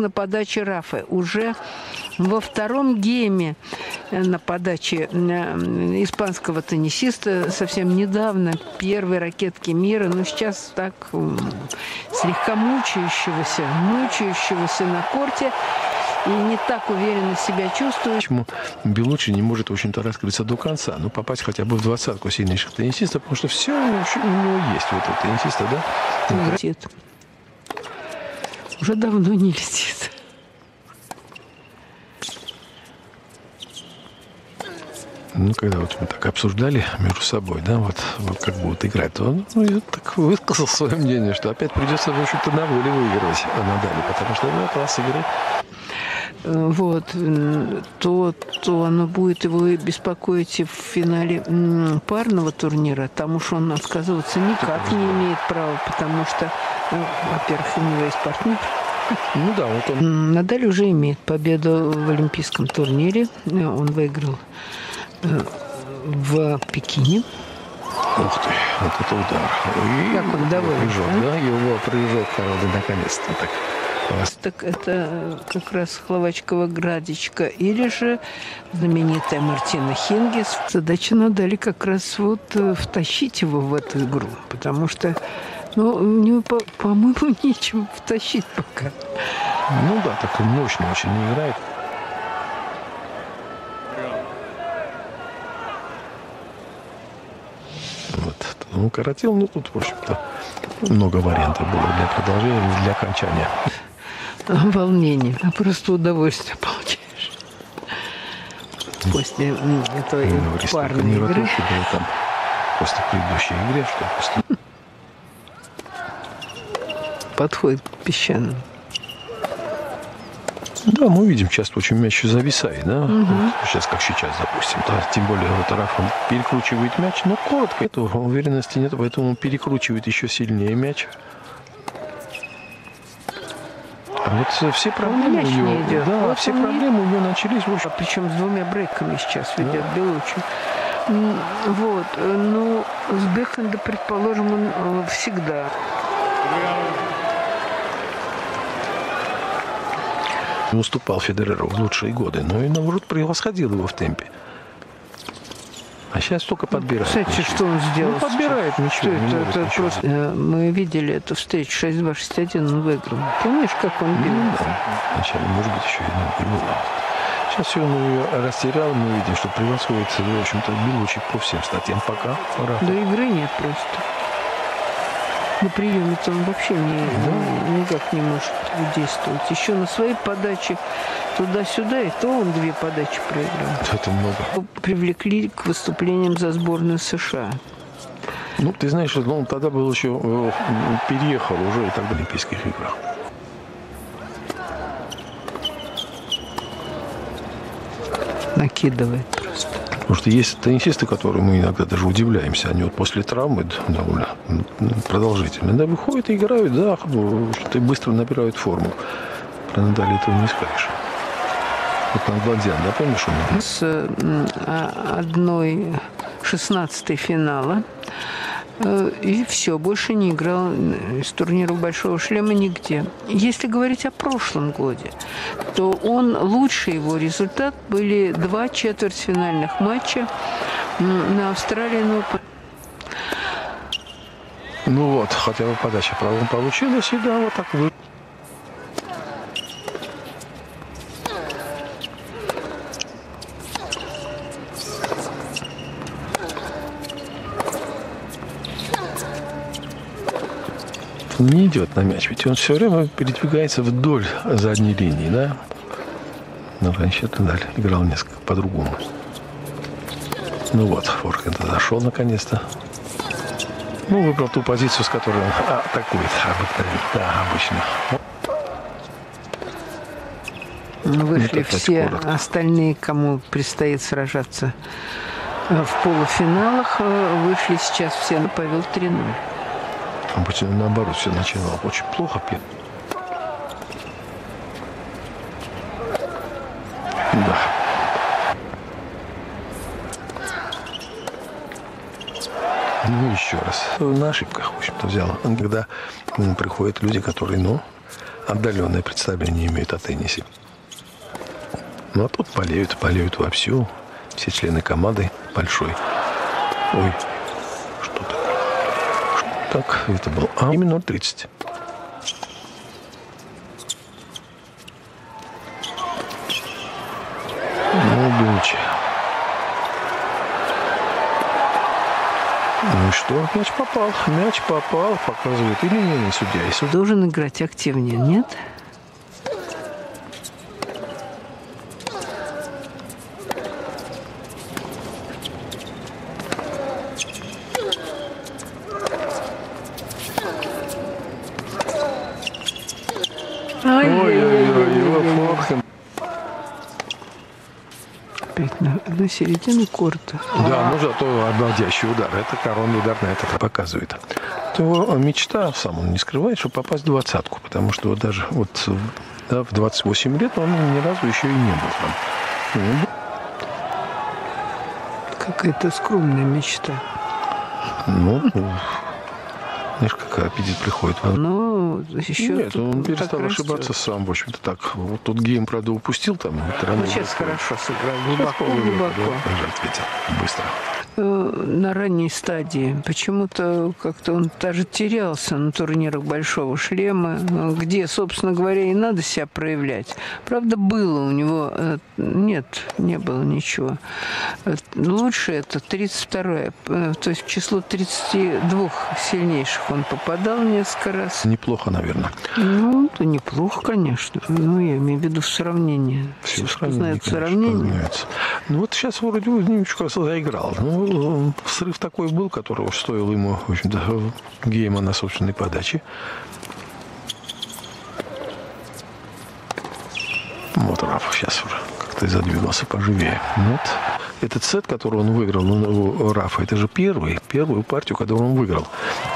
на подаче Рафы. Уже во втором гейме э, на подаче э, испанского теннисиста совсем недавно первой ракетки мира, но сейчас так слегка мучающегося, мучающегося на корте и не так уверенно себя чувствует. Почему Белучи не может, в общем-то, раскрыться до конца, ну, попасть хотя бы в двадцатку сильнейших теннисистов, потому что все у него, есть, вот у теннисиста, да? Летит. Уже давно не летит. Ну, когда вот мы так обсуждали между собой, да, вот, вот как будут играть, то он ну, я так высказал свое мнение, что опять придется, в общем-то, на воле выигрывать Надали, потому что ну, класс игры вот, то, то оно будет его беспокоить и в финале парного турнира. Там уж он отказываться никак не имеет права, потому что, ну, во-первых, у него есть партнер. Ну да, вот он. Надаль уже имеет победу в Олимпийском турнире. Он выиграл э, в Пекине. Ух ты, вот это удар. И как он доволен. Прыжок, а? да? Его прыжок, правда, наконец-то так так это как раз Хловачкова Градичка или же знаменитая Мартина Хингис. Задача надали как раз вот э, втащить его в эту игру, потому что ну, у него, по-моему, нечем втащить пока. Ну да, так мощно очень не играет. Вот. Ну, коротил, ну тут, в общем-то, много вариантов было для продолжения, для окончания волнение, а просто удовольствие получаешь. После этой ну, парной игры. Было там после предыдущей игры, что после... Подходит к песчаному. Да, мы видим, часто очень мяч зависает, да? Угу. Сейчас, как сейчас, допустим. Да? Тем более, вот Рафа перекручивает мяч, но коротко, этого уверенности нет, поэтому перекручивает еще сильнее мяч. Вот все проблемы у него, идет. да, вот все проблемы у него начались. Вот. А причем с двумя брейками сейчас ведет да. Белучи. Вот, ну, с бэкхенда, предположим, он э, всегда. Уступал Федереру в лучшие годы, но и наоборот превосходил его в темпе. А сейчас только подбирает. Кстати, ничего. что он сделал? Ну, подбирает ничего. Что это, это просто... Э, мы видели эту встречу 6-2, 6-1, он выиграл. Помнишь, как он бил? Ну, да. Вначале, может быть, еще и было. Сейчас все он ее растерял, мы видим, что превосходит, в общем-то, Белучи по всем статьям пока. Да игры нет просто на приеме-то он вообще не, да. никак не может действовать. Еще на своей подаче туда-сюда, и то он две подачи проиграл. Это много. Привлекли к выступлениям за сборную США. Ну, ты знаешь, он ну, тогда был еще, э, переехал уже и так в Олимпийских играх. Накидывает. Потому что есть теннисисты, которые мы иногда даже удивляемся. Они вот после травмы довольно продолжительно да, выходят и играют, да, что-то быстро набирают форму. Про Надали этого не скажешь. Вот Нагладзян, да, помнишь он? С а, одной шестнадцатой финала и все, больше не играл из турниров Большого Шлема нигде. Если говорить о прошлом годе, то он, лучший его результат были два четвертьфинальных матча на Австралии Open. Ну вот, хотя бы подача правом получилась, и да, вот так вы. Не идет на мяч, ведь он все время передвигается вдоль задней линии, да? Но раньше Надаль играл несколько по-другому. Ну вот, Форхенд зашел наконец-то. Ну, выбрал ту позицию, с которой он атакует обыкновенно. Да, обычно. Ну, вышли все коротко. остальные, кому предстоит сражаться в полуфиналах. Э, вышли сейчас все на Павел 3-0. Обычно наоборот все начинало очень плохо. Да. Ну, еще раз. На ошибках, в общем-то, взял. Когда приходят люди, которые, ну, отдаленное представление имеют о теннисе. Ну а тут болеют, болеют вовсю. Все члены команды большой. Ой, так? Это был А, именно 0.30. Ну, Белучи. Ну и что? Мяч попал. Мяч попал, показывает. Или не, судья. И судья Должен играть активнее, нет? Ой-ой-ой, его форхенд. Опять на, на середину корта. Да, ну зато обводящий удар. Это коронный удар на этот показывает. Это его мечта сам он не скрывает, чтобы попасть в двадцатку. Потому что вот даже вот да, в 28 лет он ни разу еще и не был там. Ну, Какая-то скромная мечта. Ну, знаешь, как аппетит приходит. Но еще Нет, он перестал ошибаться сам, в общем-то, так. Вот тут гейм, правда, упустил там. Ну, сейчас хорошо сыграл, глубоко, Глубоко, ответил быстро. Э, На ранней стадии почему-то как-то он даже терялся на турнирах Большого Шлема, где, собственно говоря, и надо себя проявлять. Правда, было у него... э, Нет, не было ничего. Э, Лучше это 32-е, э, то есть в число 32 сильнейших он попадал несколько раз. Неплохо, наверное. Ну, это неплохо, конечно. Ну, я имею в виду в сравнении. Все Что сравнение, знает конечно, сравнение. Ну вот сейчас вроде немножко заиграл. Ну, срыв такой был, которого стоил ему, в общем-то, гейма на собственной подаче. Вот Раф сейчас уже как-то задвинулся поживее. Вот. Этот сет, который он выиграл у Рафа, это же первый, первую партию, которую он выиграл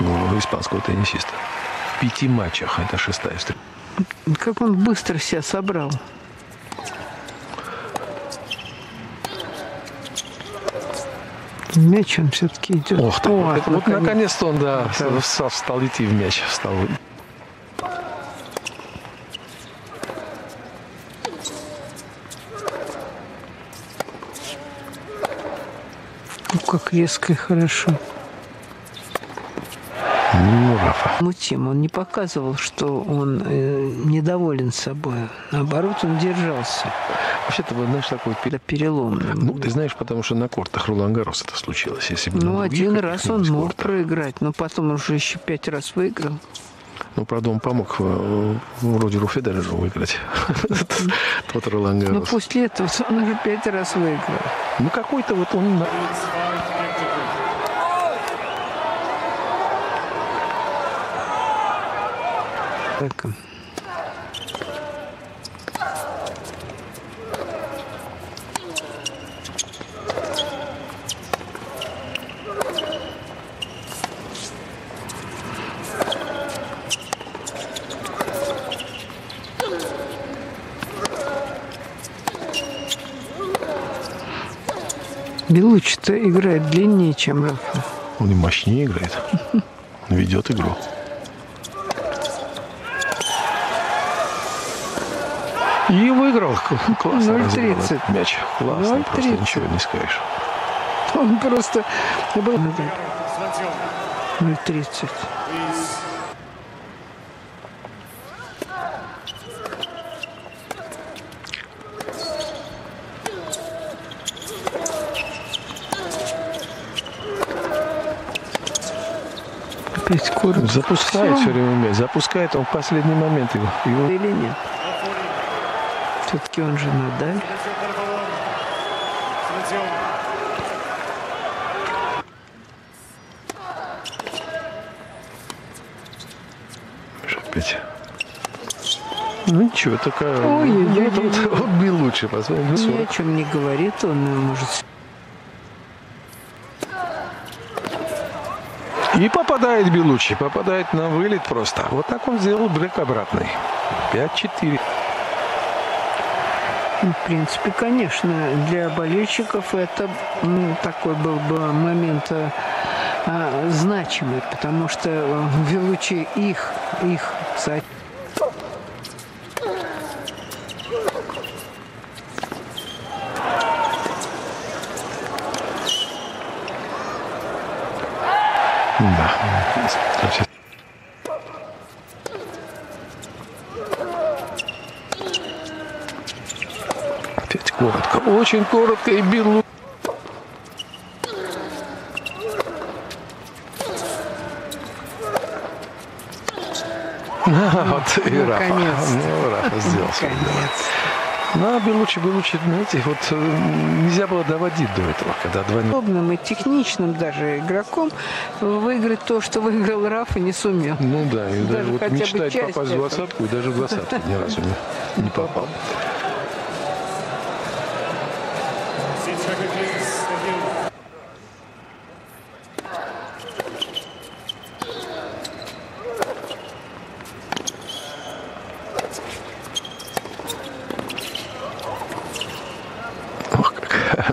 у испанского теннисиста. В пяти матчах. Это шестая встреча. Как он быстро себя собрал. Мяч он все-таки идет. Ох О, вот, вот наконец. наконец-то он, да, встал, встал идти в мяч. Встал. Ну, как резко и хорошо. Ну. Мутим, он не показывал, что он э, недоволен собой. Наоборот, он держался. Вообще-то, вот, знаешь, такой... переломный. Ну, ты знаешь, потому что на кортах Ролан Гарос это случилось. Если бы Ну, один раз он мог кортах. проиграть, но потом уже еще пять раз выиграл. Ну, правда, он помог э, Роджеру Федереру выиграть. Тот Ролан Но Гарос. после этого он уже пять раз выиграл. Ну, какой-то вот он... Так. Белучи-то играет длиннее, чем Рафа. Он и мощнее играет. Ведет игру. И выиграл. Классно 0:30. разыграл этот мяч. Классно. Просто 0:30. ничего не скажешь. Он просто был 0,30. Опять корм. Запускает все время мяч. Запускает он в последний момент его. его Или нет? Все-таки он же Надаль. опять. Ну ничего, такая... Ой-ой-ой. Ну, тут он бил лучше, посмотри. Ни 40. о чем не говорит, он э, может... И попадает Белучи, попадает на вылет просто. Вот так он сделал брейк обратный. 5-4. Ну, в принципе, конечно, для болельщиков это ну, такой был бы момент э, а, значимый, потому что э, в Велучи их, их соотечественников, Да. Очень коротко и бил Вот и Рафа. Ну, Рафа сделал свое дело. Ну, а Белучи, Белучи, знаете, вот э, нельзя было доводить до этого, когда двойной... Удобным и техничным даже игроком выиграть то, что выиграл Рафа, не сумел. Ну да, и даже, Даже вот мечтать попасть в двадцатку, и даже в двадцатку ни разу не, не попал.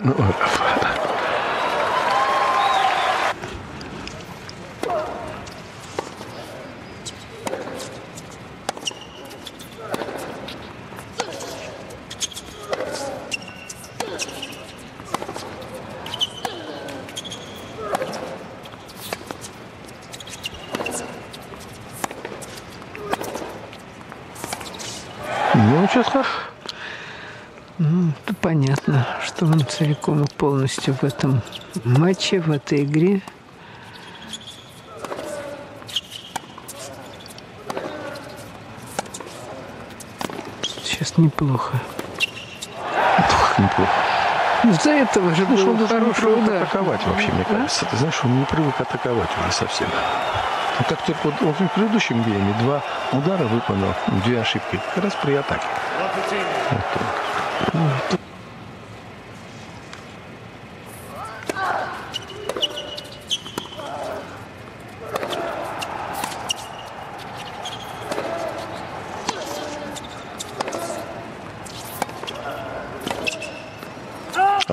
Как, ну, Рафа. Ну, сейчас хорошо. Ну, то понятно, что он целиком и полностью в этом матче, в этой игре. Сейчас неплохо. Ох, неплохо. Из-за этого же был он не хороший привык удар. атаковать вообще, мне Да? кажется. Ты знаешь, он не привык атаковать уже совсем. Он как только вот, он в предыдущем гейме два удара выполнил, две ошибки. Как раз при атаке. Вот только.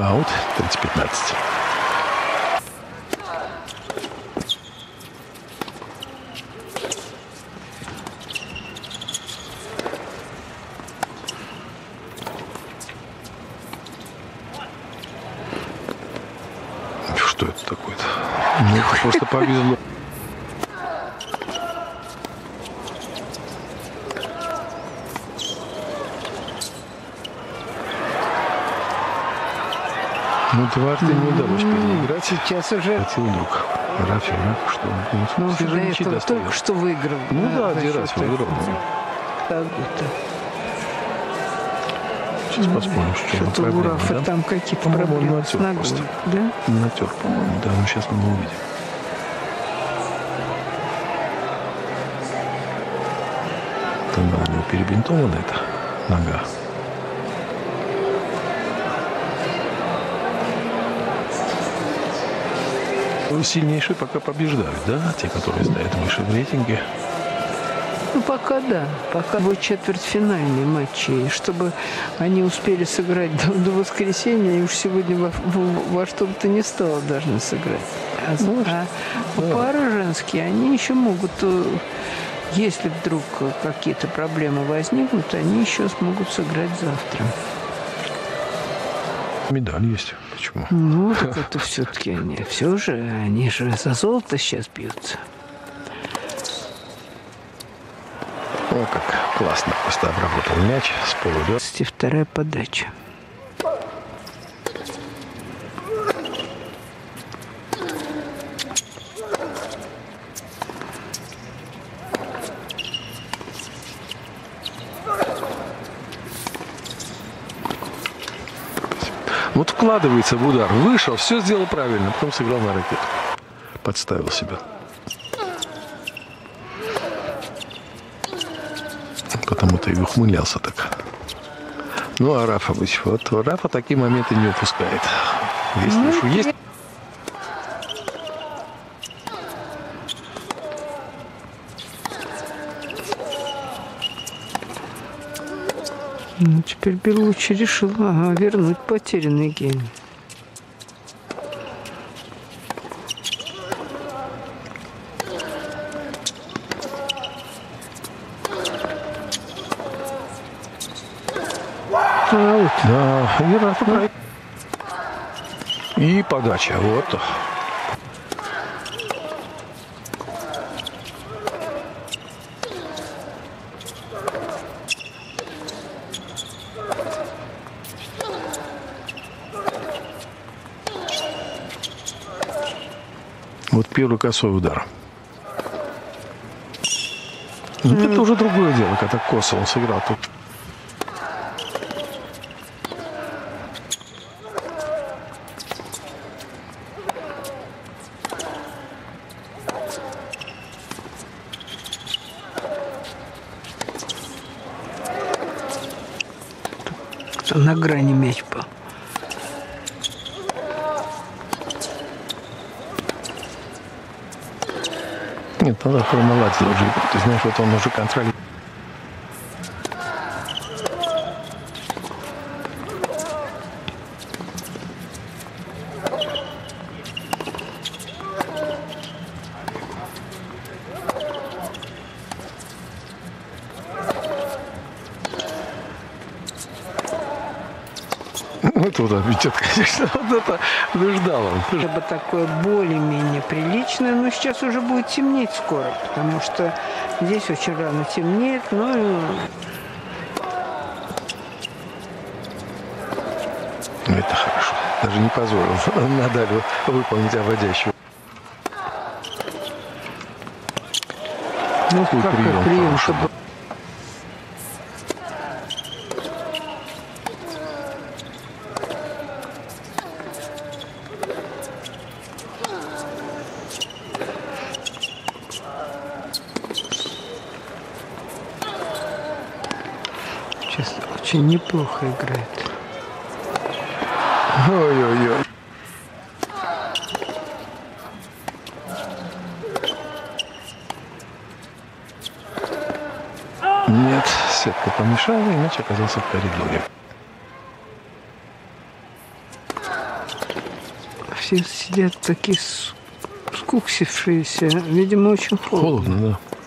Аут 30-15. Что это такое-то? Мне просто повезло. Ну, дважды не удалось переиграть. Сейчас уже Хотел вдруг. Рафи, Раф, что? ну, Ну, уже до этого достает. только что выиграл. Ну да, за один раз выиграл. будто. Сейчас посмотрим, что за Что-то у проблема, Рафа да? там какие-то он проблемы с натер ногой. просто. Да? Натер, по-моему, да, ну сейчас мы увидим. Тогда у него перебинтована эта нога. Сильнейшие пока побеждают, да? Те, которые стоят выше в рейтинге. Ну, пока да. Пока будет четвертьфинальные матчи. Чтобы они успели сыграть до, до воскресенья, и уж сегодня во, во- во что бы то ни стало должны сыграть. А, Ну, а да. пары женские, они еще могут, э, если вдруг какие-то проблемы возникнут, они еще смогут сыграть завтра. Медаль есть. Почему? Ну, так это все-таки они. Все же, они же за золото сейчас бьются. О, как классно просто обработал мяч с полулёд. 22 подача. Вот вкладывается в удар. Вышел, все сделал правильно. Потом сыграл на ракету. Подставил себя. Потому-то и ухмылялся так. Ну, а Рафа, вот Рафа такие моменты не упускает. Если уж есть... Ну, теперь Белучи решил ага, вернуть потерянный гейм. Аут. Да, про- И подача. Вот. Первый косой удар. Вот это уже другое дело, когда косо он сыграл. Тут на грани мяч был. Нет, надо наладить уже. Ты знаешь, вот он уже контролирует. Вот туда ведет, конечно. Вот это ну, ждал он. Чтобы такое более-менее приличное, но сейчас уже будет темнеть скоро, потому что здесь очень рано темнеет, ну и Ну, это хорошо. Даже не позволил Надалю выполнить обводящую. ну, какой прием прием, чтобы был. сейчас очень неплохо играет. Ой-ой-ой. Нет, сетка помешала, и мяч оказался в коридоре. Все сидят такие скуксившиеся, видимо, очень холодно. Холодно, да.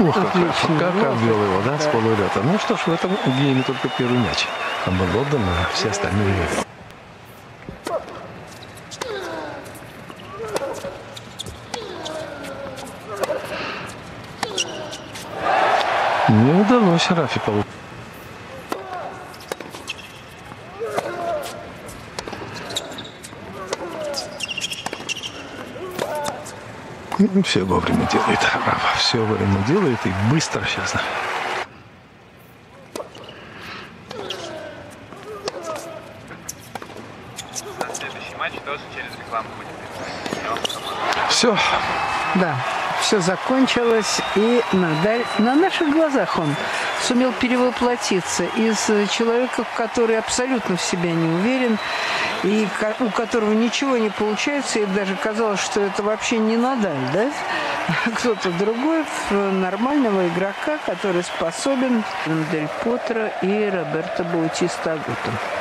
Ух, как, Отлично. как Вот обвел его, да, с да. полулета. Ну что ж, в этом гейме только первый мяч. Там был отдан, а все остальные выиграли. Не удалось Рафи получить. Все вовремя делает Рафа. Все вовремя делает и быстро сейчас. На. Все. Да, все закончилось, и Надаль на наших глазах он сумел перевоплотиться из человека, который абсолютно в себя не уверен, и у которого ничего не получается, и даже казалось, что это вообще не Надаль, да? Кто-то другой, нормального игрока, который способен Дель Потро и Роберто Баутиста Агуто.